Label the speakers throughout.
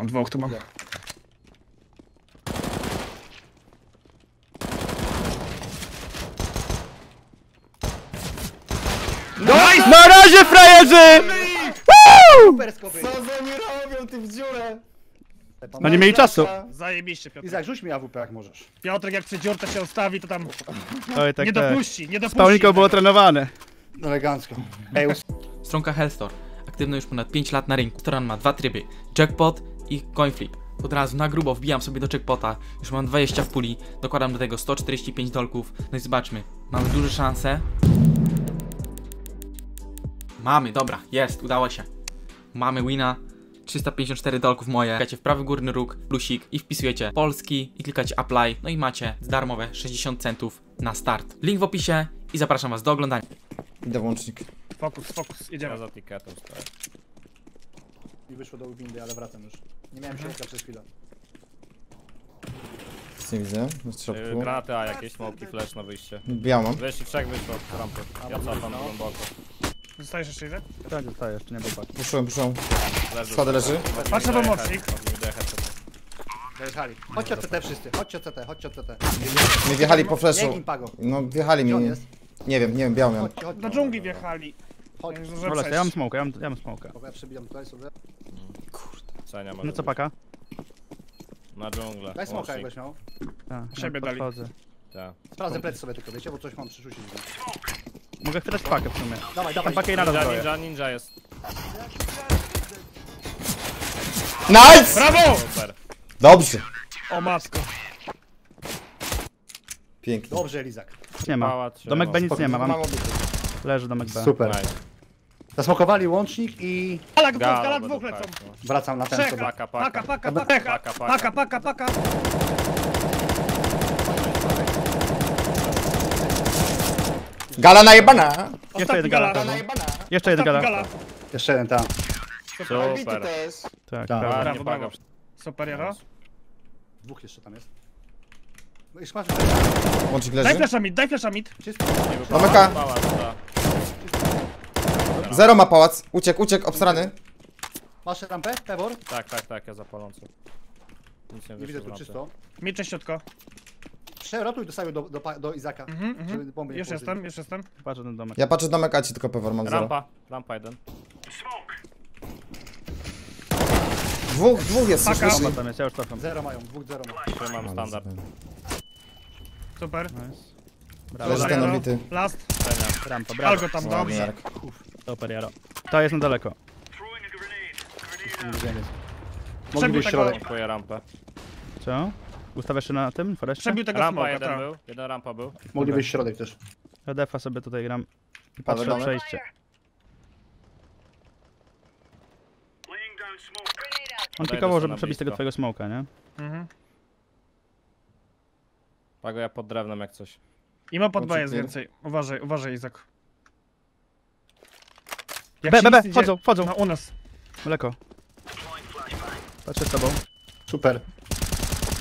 Speaker 1: O, dwóch tu mam.
Speaker 2: Na razie, frajerzy!
Speaker 3: Super skopy.
Speaker 4: Co za mi robią, ty w dziurę?
Speaker 2: No nie mieli czasu.
Speaker 1: Zajebiście, Piotr.
Speaker 3: Izak, rzuć mi AWP jak możesz.
Speaker 1: Piotrek jak przy dziurce się ustawi, to tam
Speaker 2: Oj, tak,
Speaker 1: nie
Speaker 2: tak.
Speaker 1: dopuści, nie dopuści.
Speaker 2: Spałniko było trenowane.
Speaker 3: Elegancko. Ej,
Speaker 5: Stronka Hellstore, aktywna już ponad 5 lat na rynku. Stron ma dwa tryby, jackpot i coinflip. Od razu na grubo wbijam sobie do jackpota, już mam 20 w puli, dokładam do tego 145 dolków. No i zobaczmy, mamy duże szanse. Mamy, dobra, jest, udało się. Mamy wina. 354 dolków moje. Klikacie w prawy górny róg, plusik i wpisujecie polski i klikacie apply. No i macie darmowe 60 centów na start. Link w opisie i zapraszam was do oglądania.
Speaker 4: Idę włącznik.
Speaker 1: Fokus, fokus, jedziemy.
Speaker 6: za tiketem stoję.
Speaker 3: mi wyszło do windy, ale wracam już. Nie miałem środka przez chwilę.
Speaker 4: Nic nie widzę. Na
Speaker 6: Yy,
Speaker 4: środku.
Speaker 6: granaty A jakieś, smoki, flash na wyjście.
Speaker 4: Biał mam.
Speaker 6: Wyszli trzech wyszło z rampy. Ja cofam głęboko.
Speaker 1: Zostajesz jeszcze ile?
Speaker 2: Tak, zostaje, jeszcze nie był bak.
Speaker 4: Puszczą, puszczą.
Speaker 6: Leży.
Speaker 4: Leży.
Speaker 1: Patrzę pomocnik.
Speaker 3: Zajechali. Chodźcie od CT wszyscy, chodźcie od CT, chodźcie od CT.
Speaker 4: Nie wjechali po flashu.
Speaker 3: pago.
Speaker 4: No wjechali
Speaker 3: Gdzie on
Speaker 4: mi.
Speaker 3: jest?
Speaker 4: Nie wiem, nie wiem, biał miałem.
Speaker 3: Chodźcie, chodźcie.
Speaker 1: Do dżungli wjechali.
Speaker 3: Chodź.
Speaker 1: Nie
Speaker 2: Dobra, ja mam smoka, ja mam, ja mam smoka.
Speaker 3: Ja przebijam tutaj sobie.
Speaker 6: Cenia
Speaker 2: No co paka?
Speaker 6: Na dżunglę.
Speaker 3: Daj smoka jakbyś miał.
Speaker 2: A,
Speaker 1: Siebie dali.
Speaker 2: podchodzę.
Speaker 6: Tak.
Speaker 3: Sprawdzę plecy sobie tylko, wiecie, bo coś mam przerzucić.
Speaker 2: Mogę chwytać pakę w sumie.
Speaker 3: Dawaj, dawaj.
Speaker 2: pakę i na
Speaker 6: Ninja,
Speaker 2: rozbroję.
Speaker 6: ninja, ninja jest.
Speaker 4: Nice!
Speaker 1: Brawo!
Speaker 6: Super.
Speaker 4: Dobrze.
Speaker 1: O matko.
Speaker 4: Pięknie.
Speaker 3: Dobrze, Elizak.
Speaker 2: Nie ma. Domek B nic nie ma, mam.
Speaker 4: obity.
Speaker 2: Leży domek B.
Speaker 3: Super.
Speaker 6: Nice.
Speaker 3: Zasmokowali łącznik i
Speaker 1: Gala, dwóch,
Speaker 6: Gala
Speaker 1: gala
Speaker 6: będą
Speaker 1: dwóch lecą.
Speaker 6: no.
Speaker 3: wracam na ten
Speaker 1: Trzech.
Speaker 3: sobie.
Speaker 6: Paka,
Speaker 1: Paka,
Speaker 6: paka.
Speaker 1: paka, paka,
Speaker 6: Paka,
Speaker 1: paka,
Speaker 6: paka.
Speaker 1: paka, paka.
Speaker 4: Gala najebana!
Speaker 2: Jeszcze
Speaker 1: Ostatni
Speaker 2: jeden gala.
Speaker 1: gala.
Speaker 2: to.
Speaker 4: Najebana!
Speaker 2: Jeszcze jeden
Speaker 1: Ostatni
Speaker 2: gala.
Speaker 1: gala.
Speaker 3: Jeszcze jeden tam.
Speaker 6: Super.
Speaker 4: też.
Speaker 2: Tak,
Speaker 3: Tak.
Speaker 1: Brawo,
Speaker 6: paka.
Speaker 1: brawo. Super, Jaro.
Speaker 3: Dwóch jeszcze tam jest. No i szmasz
Speaker 4: Łącznik
Speaker 1: Daj
Speaker 4: leży.
Speaker 1: flasha mid, daj flasha mid.
Speaker 6: Pałac, tak.
Speaker 4: Zero ma pałac. Uciekł, uciekł, obstrany.
Speaker 3: Masz rampę, Pebor?
Speaker 6: Tak, tak, tak, ja za palącą. Nic nie
Speaker 3: Nie widzę tu czysto.
Speaker 1: Mid czyściutko.
Speaker 3: Przerotuj do sobie do, do, pa- do Izaka.
Speaker 1: Mhm,
Speaker 3: Żeby
Speaker 1: mhm.
Speaker 3: bomby nie
Speaker 1: Już
Speaker 3: położyli.
Speaker 1: jestem, już jestem.
Speaker 2: Patrzę ten domek.
Speaker 4: Ja patrzę domek, a ci tylko pewor mam zero.
Speaker 6: Rampa, rampa jeden.
Speaker 4: Dwóch, dwóch jest, już
Speaker 1: Paka.
Speaker 4: wyszli.
Speaker 2: Tam jest, ja już cofam.
Speaker 3: Zero mają, dwóch zero mają.
Speaker 6: Tu mam standard.
Speaker 1: Super.
Speaker 2: Nice. Brawo,
Speaker 4: Leży ten obity.
Speaker 1: Last.
Speaker 2: Rampa, brawo.
Speaker 1: go tam, dobrze.
Speaker 4: Jarek.
Speaker 2: Super, Jaro. To jest na daleko.
Speaker 3: Mogliby
Speaker 1: tego-
Speaker 3: środek.
Speaker 6: Dziękuję rampę.
Speaker 2: Co? Ustawiasz się na tym, foreście?
Speaker 1: Przebił tego
Speaker 6: Rampa
Speaker 1: smoka,
Speaker 6: jeden
Speaker 1: tak.
Speaker 6: był, jeden rampa był.
Speaker 3: Mogliby środek też.
Speaker 2: Ja defa sobie tutaj gram. I patrzę na przejście. On
Speaker 6: Odejdę
Speaker 2: pikował, żeby przebić tego
Speaker 6: blisko.
Speaker 2: twojego smoka, nie?
Speaker 1: Mhm.
Speaker 6: Pago ja pod drewnem jak coś.
Speaker 4: Łącznik
Speaker 1: jest
Speaker 4: nie.
Speaker 1: więcej. Uważaj, uważaj, Izak. Jak
Speaker 2: B,
Speaker 1: ci
Speaker 2: B, B,
Speaker 1: nic idzie-
Speaker 2: wchodzą, wchodzą.
Speaker 1: No u nas.
Speaker 2: Mleko. Patrzę z tobą.
Speaker 3: Super.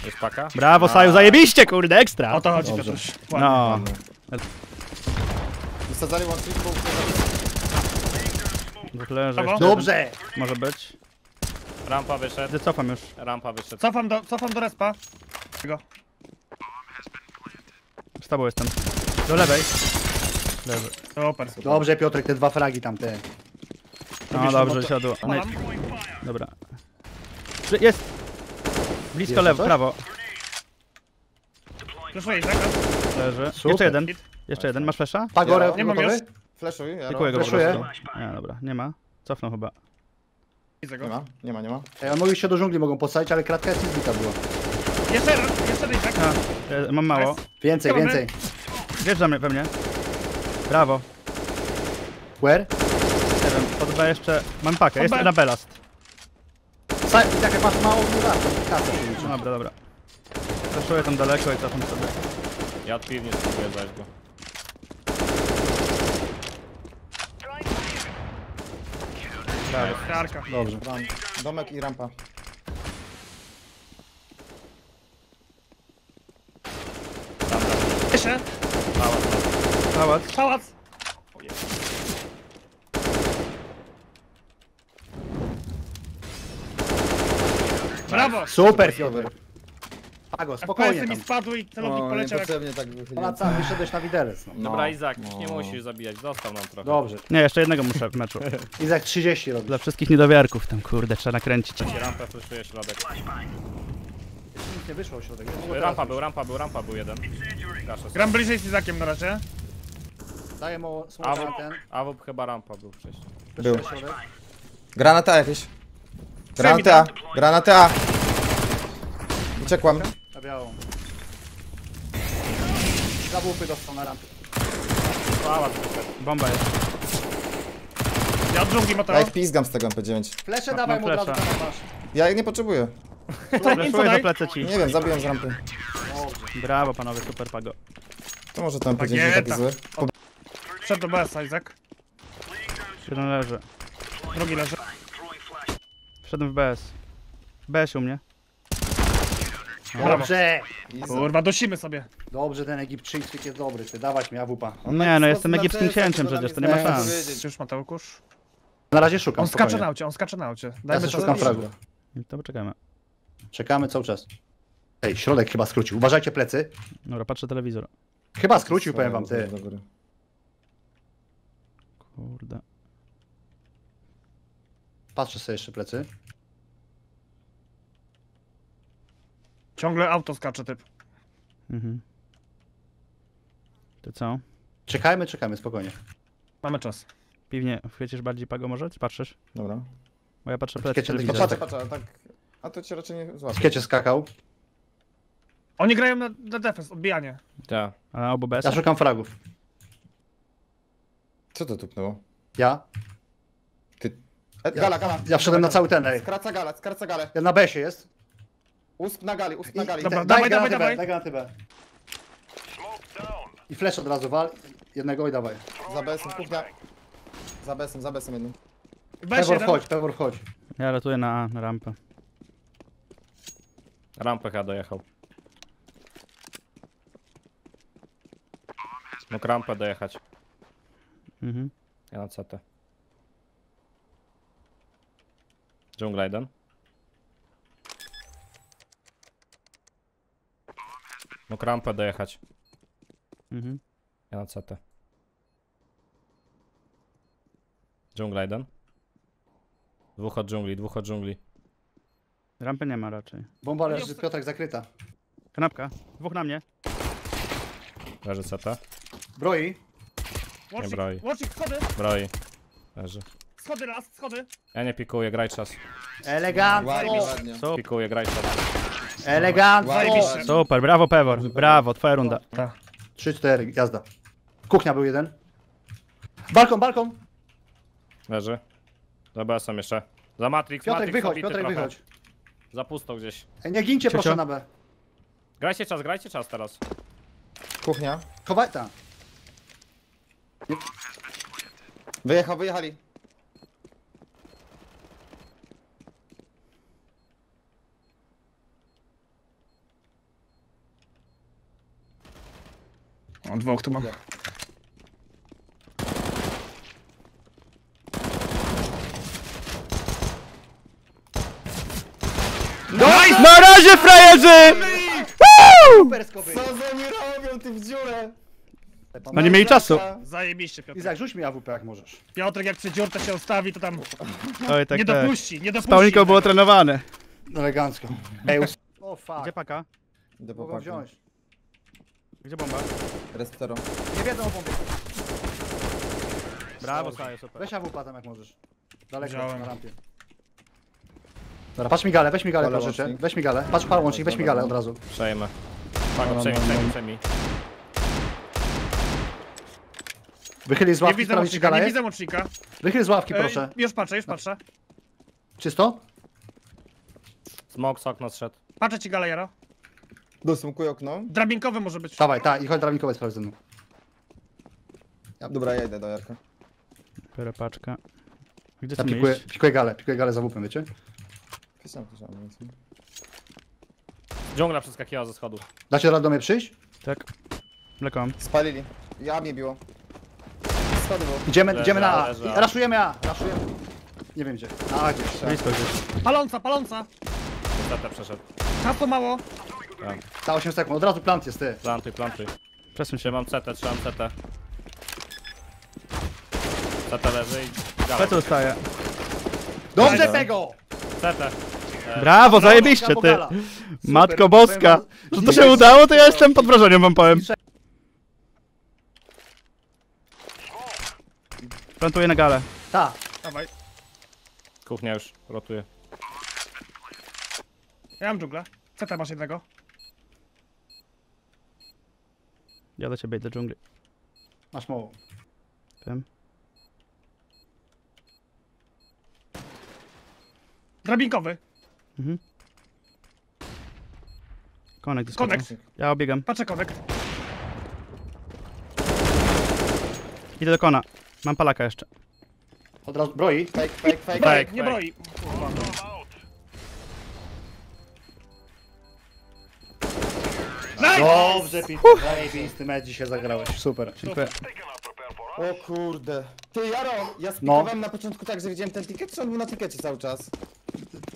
Speaker 6: Jest paka?
Speaker 2: Brawo, Saju, zajebiście, kurde, ekstra!
Speaker 1: O to chodzi,
Speaker 4: Dobrze.
Speaker 1: Piotruś. Ładnie.
Speaker 2: No.
Speaker 4: Wysadzali łącznik, bo
Speaker 2: Dwóch leży
Speaker 1: Brawo.
Speaker 2: jeszcze jeden.
Speaker 3: Dobrze!
Speaker 2: Może być.
Speaker 6: Rampa wyszedł,
Speaker 2: Wycofam już.
Speaker 6: rampa wyszedł.
Speaker 1: Cofam do, cofam do respa. Tego.
Speaker 2: Z tobą jestem. Do lewej. Leży.
Speaker 1: Super.
Speaker 3: Dobrze, Piotrek, te dwa fragi tam, te.
Speaker 2: No dobrze, siadło. Dobra. Jest! Blisko lewo, prawo.
Speaker 1: Flashuję.
Speaker 2: Leży. Jeszcze jeden. Jeszcze jeden. Masz flesza?
Speaker 3: Pagorę,
Speaker 1: Nie mam już.
Speaker 4: Flashuj, Jaro.
Speaker 2: Dziękuję go po prostu. Nie, dobra, nie ma. Cofnął chyba.
Speaker 1: Widzę
Speaker 4: Nie ma, nie ma, nie ma.
Speaker 3: Ej, on mogli się do dżungli mogą postawić, ale kratka jest zbita była.
Speaker 1: Jeszcze jeszcze
Speaker 2: e, mam mało.
Speaker 3: Więcej, więcej.
Speaker 2: Mnie, we mnie. Brawo.
Speaker 3: Where?
Speaker 2: B jeszcze... Mam pakę, jest na belast.
Speaker 3: Sa- tak jak masz mało kasę liczy.
Speaker 2: No dobra, dobra. Zeszuję tam daleko i cofam sobie.
Speaker 6: Ja od piwni spróbuję zajść go.
Speaker 1: Jarka.
Speaker 3: Dobrze.
Speaker 4: Ram, domek i rampa.
Speaker 1: Jeszcze.
Speaker 2: Pałac.
Speaker 1: Pałac. Brawo!
Speaker 3: Super, Fiodor. Pago, spokojnie
Speaker 1: FPS-y mi
Speaker 3: tam.
Speaker 1: spadły i celownik poleciał jak...
Speaker 4: niepotrzebnie tak wychyliłem.
Speaker 3: Wyszedłeś na widelec, no.
Speaker 6: Dobra, Izak, już nie
Speaker 4: no.
Speaker 6: musisz zabijać, zostaw nam trochę.
Speaker 3: Dobrze.
Speaker 2: Nie, jeszcze jednego muszę w meczu.
Speaker 3: Izak 30 robi.
Speaker 2: Dla wszystkich niedowiarków tam, kurde, trzeba nakręcić.
Speaker 6: Rampę flushuje środek.
Speaker 3: Nic nie wyszło w środek.
Speaker 6: Rampa był, rampa był, rampa był jeden. Gaszę
Speaker 1: Gram bliżej z Izakiem na razie.
Speaker 3: Daję mu smoka na ten.
Speaker 6: AWP chyba rampa był wcześniej.
Speaker 4: Był.
Speaker 3: Środek.
Speaker 4: Granata jakieś. Granaty A. Granaty A. Uciekłam.
Speaker 3: Na białą. Zabłupy dostał na rampie.
Speaker 6: Mała,
Speaker 2: Bomba jest.
Speaker 1: Ja od dżungli
Speaker 4: Ja ich pizgam z tego P9.
Speaker 3: Flesze
Speaker 2: Ma-
Speaker 3: dawaj
Speaker 2: mam
Speaker 3: mu od razu
Speaker 2: flesza.
Speaker 3: tam masz.
Speaker 4: Ja ich nie potrzebuję.
Speaker 2: Flashuję za
Speaker 1: daj.
Speaker 2: plecy ci.
Speaker 4: Nie wiem, zabiłem z rampy.
Speaker 2: Brawo panowie, super pago.
Speaker 4: To może ten P9 nie taki
Speaker 1: Bagieta.
Speaker 4: zły.
Speaker 1: Przed do BS-a, Izak.
Speaker 2: Jeden leży.
Speaker 1: Drugi leży.
Speaker 2: Wszedłem w BS. BS u mnie.
Speaker 3: Dobrze.
Speaker 1: Kurwa, dosimy sobie.
Speaker 3: Dobrze, ten Egipczyńczyk jest dobry. Ty dawać mi awupa.
Speaker 2: Nie, no jestem egipskim księciem przecież, to nie ma szans.
Speaker 1: Już Mateusz.
Speaker 3: Na razie szukam.
Speaker 1: On skacze
Speaker 3: spokojnie.
Speaker 1: na aucie, on skacze na aucie.
Speaker 3: Ja
Speaker 1: Dajmy czas.
Speaker 3: szukam fragów.
Speaker 2: To poczekajmy.
Speaker 3: Czekamy cały czas. Ej, środek chyba skrócił. Uważajcie plecy.
Speaker 2: Dobra, patrzę telewizor.
Speaker 3: Chyba skrócił, powiem wam, ty.
Speaker 2: Kurde.
Speaker 3: Patrzę sobie jeszcze plecy.
Speaker 1: Ciągle auto skacze typ.
Speaker 2: Mhm. To co?
Speaker 3: Czekajmy, czekamy, spokojnie.
Speaker 1: Mamy czas.
Speaker 2: Piwnie, chwycisz bardziej pago może? Czy patrzysz?
Speaker 4: Dobra.
Speaker 2: Bo ja patrzę plecy
Speaker 3: Kiecie
Speaker 4: To
Speaker 3: Widzę,
Speaker 2: telewizor.
Speaker 4: patrzę, ale tak... A to cię raczej nie złapie.
Speaker 3: Skiecie skakał.
Speaker 1: Oni grają na, na defense, odbijanie.
Speaker 6: Ja.
Speaker 2: A na obu BS?
Speaker 3: Ja szukam fragów.
Speaker 4: Co to tupnęło?
Speaker 3: Ja?
Speaker 4: E, gala, gala.
Speaker 3: Ja wszedłem na cały ten, ej.
Speaker 4: Skraca galę, skraca galę.
Speaker 3: Ja na besie jest.
Speaker 4: Usp na gali, usp na gali.
Speaker 1: Dobra,
Speaker 3: daj
Speaker 1: dawaj,
Speaker 3: granaty
Speaker 1: dawaj,
Speaker 3: B, daj granaty B. I flash od razu wal. Jednego i dawaj.
Speaker 4: Za besem, kuchnia. Za besem, za besem jednym.
Speaker 1: Weź
Speaker 3: Pewor
Speaker 1: jeden.
Speaker 3: wchodź, Pewor wchodź.
Speaker 2: Ja ratuję na A, na rampę.
Speaker 6: Rampę chyba dojechał. Mógł rampę dojechać.
Speaker 2: Mhm.
Speaker 6: Ja na CT. Dżungla jeden. Mógł rampę dojechać.
Speaker 2: Mhm.
Speaker 6: Ja na CT. Dżungla jeden. Dwóch od dżungli, dwóch od dżungli.
Speaker 2: Rampy nie ma raczej.
Speaker 3: Bomba leży, Piotrek zakryta.
Speaker 2: Kanapka. Dwóch na mnie.
Speaker 6: Leży CT.
Speaker 3: Broi.
Speaker 1: Łącznik,
Speaker 6: broi.
Speaker 1: łącznik, schody,
Speaker 6: Broi. Leży.
Speaker 1: Schody raz, schody.
Speaker 6: Ja nie pikuję, graj czas.
Speaker 3: Elegancko.
Speaker 4: Ładnie, ładnie.
Speaker 2: Super,
Speaker 6: Pikuję, graj czas.
Speaker 3: Elegancko.
Speaker 1: Zajebiście.
Speaker 2: super, brawo Pewor. Brawo, twoja runda.
Speaker 3: 3-4, jazda. Kuchnia był jeden. Balkon, balkon.
Speaker 6: Leży. Dobra, są jeszcze. Za Matrix,
Speaker 3: Piotrek
Speaker 6: Matrix
Speaker 3: wychodź,
Speaker 6: obity
Speaker 3: Piotrek
Speaker 6: trochę.
Speaker 3: wychodź.
Speaker 6: Za pusto gdzieś.
Speaker 3: Ej, nie gincie
Speaker 2: Ciocio?
Speaker 3: proszę na B.
Speaker 6: Grajcie czas, grajcie czas teraz.
Speaker 4: Kuchnia.
Speaker 3: Chowaj, ta.
Speaker 4: Wyjechał, wyjechali.
Speaker 1: O, dwóch tu mam.
Speaker 2: Na razie frajerzy!
Speaker 3: Skowy.
Speaker 4: Co za mi robią, ty w dziurę?
Speaker 2: No nie mieli czasu.
Speaker 1: Zajebiście, Piotr.
Speaker 3: Izak, rzuć mi AWP jak możesz.
Speaker 1: Piotrek jak przy dziurce się ustawi, to tam
Speaker 2: Oj, tak,
Speaker 1: nie
Speaker 2: tak.
Speaker 1: dopuści, nie dopuści.
Speaker 2: Paulinką było trenowane.
Speaker 3: Elegancko. Ej, us- o fuck.
Speaker 2: Gdzie paka?
Speaker 4: Idę po
Speaker 3: Mogą
Speaker 4: pakę.
Speaker 3: wziąć.
Speaker 2: Gdzie bomba?
Speaker 4: Resptero.
Speaker 3: Nie wiedzą o bombie.
Speaker 2: Brawo, Sajo, super.
Speaker 3: Weź AWP tam jak możesz. Daleko
Speaker 1: Wziąłem.
Speaker 3: na rampie. Dobra, patrz mi galę, weź mi galę
Speaker 4: Palę
Speaker 3: proszę cię.
Speaker 4: łącznik.
Speaker 3: Weź mi galę. Patrz, pal łącznik, weź mi galę od razu.
Speaker 6: Przejmę.
Speaker 4: No,
Speaker 6: Pago,
Speaker 4: no,
Speaker 6: przejmij,
Speaker 4: no,
Speaker 6: przejmij,
Speaker 4: no.
Speaker 3: Wychyli z
Speaker 1: Nie
Speaker 3: ławki,
Speaker 1: widzę
Speaker 3: sprawdź czy
Speaker 1: łącznika,
Speaker 3: gala
Speaker 1: nie
Speaker 3: jest.
Speaker 1: widzę łącznika.
Speaker 3: Wychyl z ławki
Speaker 1: E,
Speaker 3: proszę.
Speaker 1: Już patrzę, już patrzę.
Speaker 3: Czysto?
Speaker 6: Smok, sok nas szedł.
Speaker 1: Patrzę ci galę,
Speaker 4: Dosmukuję okno.
Speaker 1: Drabinkowy może być.
Speaker 3: Dawaj, tak, i chodź drabinkowe sprawdź ze mną.
Speaker 4: Dobra, ja idę do Jarka.
Speaker 2: Biorę paczkę. Gdzie
Speaker 3: Ja pikuję,
Speaker 2: iść?
Speaker 3: pikuję galę, pikuję galę za łupem, wiecie?
Speaker 4: Pisałem, pisałem, więc...
Speaker 6: Dżungla przeskakiwała ze schodów.
Speaker 3: Dacie radę do mnie przyjść?
Speaker 2: Tak. Mleko mam.
Speaker 4: Spalili. Ja mnie biło. Schody było.
Speaker 3: Idziemy,
Speaker 6: Leży,
Speaker 3: idziemy na A. I
Speaker 6: A.
Speaker 3: Raszujemy A, raszujemy. Nie wiem gdzie. A gdzieś.
Speaker 2: Blisko gdzieś.
Speaker 1: Paląca, paląca.
Speaker 6: CT przeszedł.
Speaker 1: Czasu mało.
Speaker 3: Ta 8 sekund, od razu plant jest ty.
Speaker 6: Plantuj, plantuj.
Speaker 2: Przesuń się.
Speaker 6: Trzymam CT, trzymam CT. CT leży i
Speaker 2: Co
Speaker 6: gala.
Speaker 2: tu zostaje?
Speaker 3: Dobrze tego!
Speaker 6: CT.
Speaker 2: Brawo, zajebiście ty.
Speaker 3: Bogala.
Speaker 2: Matko boska. Że to się udało, to ja jestem pod wrażeniem, wam powiem. Plantuję na galę.
Speaker 3: Ta,
Speaker 1: Dawaj.
Speaker 6: Kuchnia już rotuje.
Speaker 1: Ja mam dżunglę. CT masz jednego.
Speaker 2: Ja do ciebie idę do dżungli.
Speaker 3: masz mało.
Speaker 2: Wiem.
Speaker 1: Drabinkowy.
Speaker 2: Mhm. Konek do
Speaker 1: Konek.
Speaker 2: Ja obiegam.
Speaker 1: Patrzę konek.
Speaker 2: Idę do kona. Mam palaka jeszcze.
Speaker 3: Od razu broi.
Speaker 4: Fake, fake, fake.
Speaker 2: Fake,
Speaker 1: Nie broi. Kurwa.
Speaker 3: Dobrze, Peter. Zajebisty mecz dzisiaj zagrałeś. Super.
Speaker 2: Dziękuję.
Speaker 4: O kurde. Ty, Jaro, ja spikowałem na początku tak, że widziałem ten ticket, czy on był na tikecie cały czas?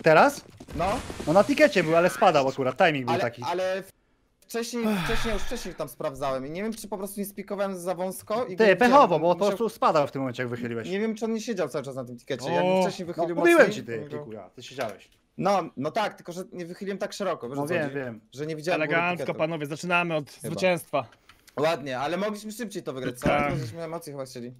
Speaker 3: Teraz?
Speaker 4: No,
Speaker 3: No na tikecie był, ale spadał akurat. Timing był
Speaker 4: ale,
Speaker 3: taki.
Speaker 4: ale wcześniej, wcześniej, już wcześniej tam sprawdzałem i nie wiem, czy po prostu nie spikowałem za wąsko i go
Speaker 3: Ty, pechowo, bo on po
Speaker 4: musiał-
Speaker 3: prostu spadał w tym momencie, jak wychyliłeś.
Speaker 4: Nie wiem, czy on nie siedział cały czas na tym tikecie. Jak
Speaker 1: O,
Speaker 4: wcześniej
Speaker 3: No,
Speaker 4: wychylił
Speaker 3: mówiłem
Speaker 4: mocniej,
Speaker 3: ci ty,
Speaker 4: to go-
Speaker 3: Kikuja. Ty siedziałeś.
Speaker 4: No, no tak, tylko że nie wychyliłem tak szeroko, wiesz
Speaker 3: No
Speaker 4: o co
Speaker 3: wiem,
Speaker 4: chodzi?
Speaker 3: wiem.
Speaker 4: Że nie widziałem
Speaker 1: Elegancko, panowie. Zaczynamy od zwycięstwa.
Speaker 4: Ładnie, ale mogliśmy szybciej to wygrać, co?
Speaker 1: Tak.
Speaker 4: Żeśmy emocje chyba chcieli.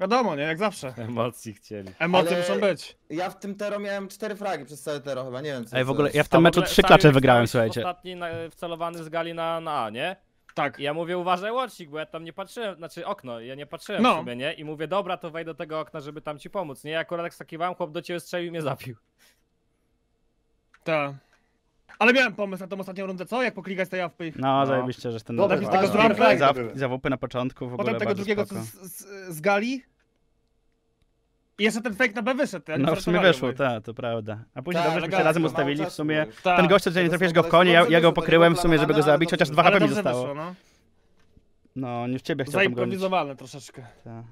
Speaker 1: Wiadomo, nie? Jak zawsze.
Speaker 6: Emocji chcieli.
Speaker 1: Emocje
Speaker 4: Ale-
Speaker 1: muszą być.
Speaker 4: Ja w tym tero miałem cztery fragi przez całe tero chyba, nie wiem co.
Speaker 2: Ej, w ogóle
Speaker 4: jest.
Speaker 2: ja w tym meczu trzy klacze wygrałem, słuchajcie.
Speaker 6: Ostatni na, wcelowany z gali na, na A, nie?
Speaker 1: Tak.
Speaker 6: I ja mówię, uważaj łącznik, bo ja tam nie patrzyłem, znaczy okno, ja nie patrzyłem
Speaker 1: No.
Speaker 6: w sobie, nie? I mówię, dobra, to wejdź do tego okna, żeby tam ci pomóc, nie? Ja akurat skakiwałem, chłop do ciebie strzelił i mnie zabił.
Speaker 1: Tak. Ale miałem pomysł na tą ostatnią rundę, co? Jak poklikać tej AFP.
Speaker 2: No,
Speaker 6: No.
Speaker 2: zajebiście, że ten...
Speaker 3: Dobra, tak,
Speaker 1: tego z
Speaker 3: tak, tak,
Speaker 2: Za,
Speaker 3: były.
Speaker 2: zawupy na początku w ogóle
Speaker 1: Potem tego drugiego z, z, z gali. I jeszcze ten fake na B wyszedł. Ja
Speaker 2: No w sumie wyszło, tak, to prawda. A później
Speaker 4: Tak,
Speaker 2: dobrze, że się razem
Speaker 4: mało
Speaker 2: ustawili w sumie.
Speaker 1: Tak.
Speaker 2: Ten gość, co nie
Speaker 4: było
Speaker 2: go w konie, ja, ja go pokryłem w sumie, żeby go zabić, chociaż dwa HP mi zostało.
Speaker 1: wyszło, no.
Speaker 2: No, nie w ciebie chciał tam gonić.
Speaker 1: Zaimprowizowane troszeczkę.
Speaker 2: Tak.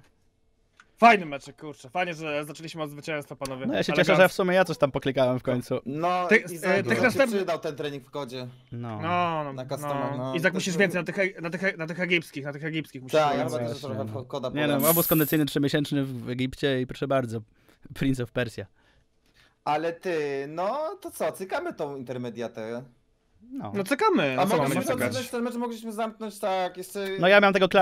Speaker 1: Fajny meczek, kurczę. Fajnie, że zaczęliśmy od zwycięstwa, panowie.
Speaker 2: No ja się cieszę, że w sumie ja coś tam poklikałem w końcu.
Speaker 4: No,
Speaker 1: Ty-
Speaker 4: i
Speaker 1: e, tych następnych-
Speaker 4: przydał ten trening w kodzie.
Speaker 2: No.
Speaker 1: No, no,
Speaker 4: Na
Speaker 1: no.
Speaker 4: customach, no.
Speaker 1: Izak
Speaker 4: To
Speaker 1: musisz więcej na tych, na tych, na tych egipskich, na tych egipskich musisz
Speaker 4: Tak, ja chyba też trochę
Speaker 2: no.
Speaker 4: koda
Speaker 2: Nie no, obóz kondycyjny trzymiesięczny w Egipcie i proszę bardzo. Prince of Persia.
Speaker 4: Ale ty, no to co, cykamy tą intermediatę.
Speaker 2: No.
Speaker 1: No czekamy,
Speaker 4: A
Speaker 1: no co mamy
Speaker 4: mogliśmy
Speaker 1: czekać?
Speaker 4: zamknąć ten mecz, mogliśmy zamknąć tak, jeszcze...
Speaker 2: No ja miałem tego klacza